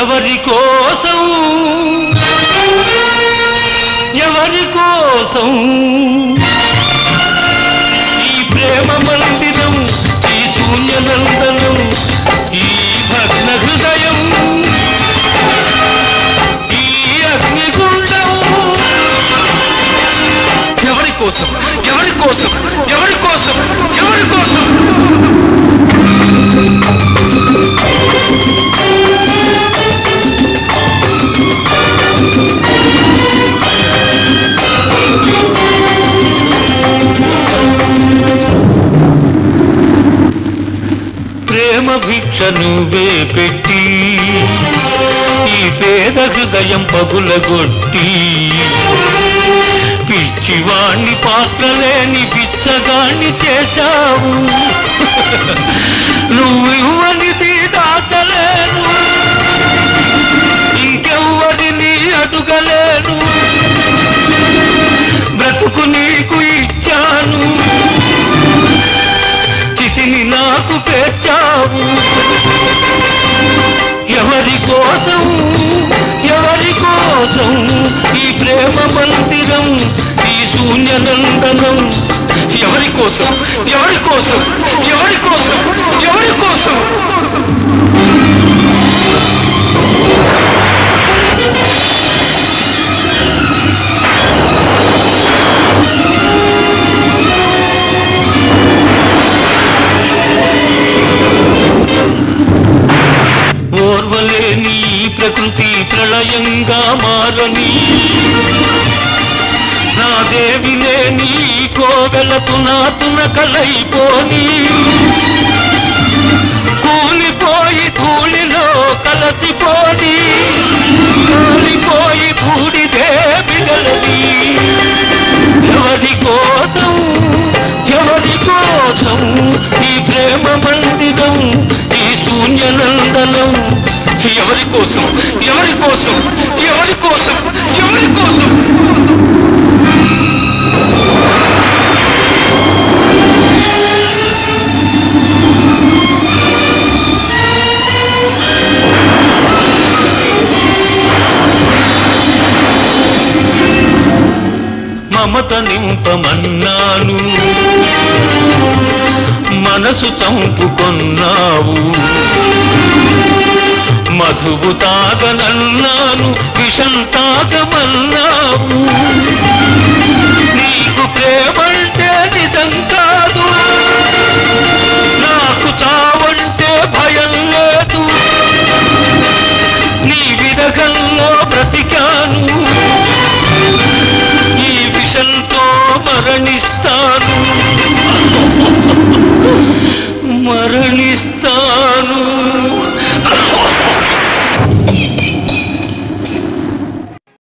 ఎవరి కోసం? ఎవరి కోసం? ఈ ప్రేమ మందిరం ఈ శూన్యనందనం కోసం ఎవరి కోసం ఎవరి కోసం ఎవరి కోసం? ప్రేమ భిక్ష నువ్వే పెట్టి ఈ పేద హృదయం పగులగొట్టి పిచ్చివాణ్ణి పాత్రలేని పిచ్చగాణ్ణి చేశావు. నువ్వు ప్రకృతి ప్రళయంగా మారని నా దేవి లేని ఈ కోవెలకు నాతున కలైపోని కూలిపోయి ధూళిలో కలసిపోని. కూలిపోయి బూడిదే బిగలది కోసం ఎవరి కోసం ఎవరి కోసం ఎవరి కోసం? మమత నింపమన్నాను మనసు చంపుకొన్నావు. మధువు తాగనన్నాను విషం తాగమన్నావు. నీకు ప్రేమ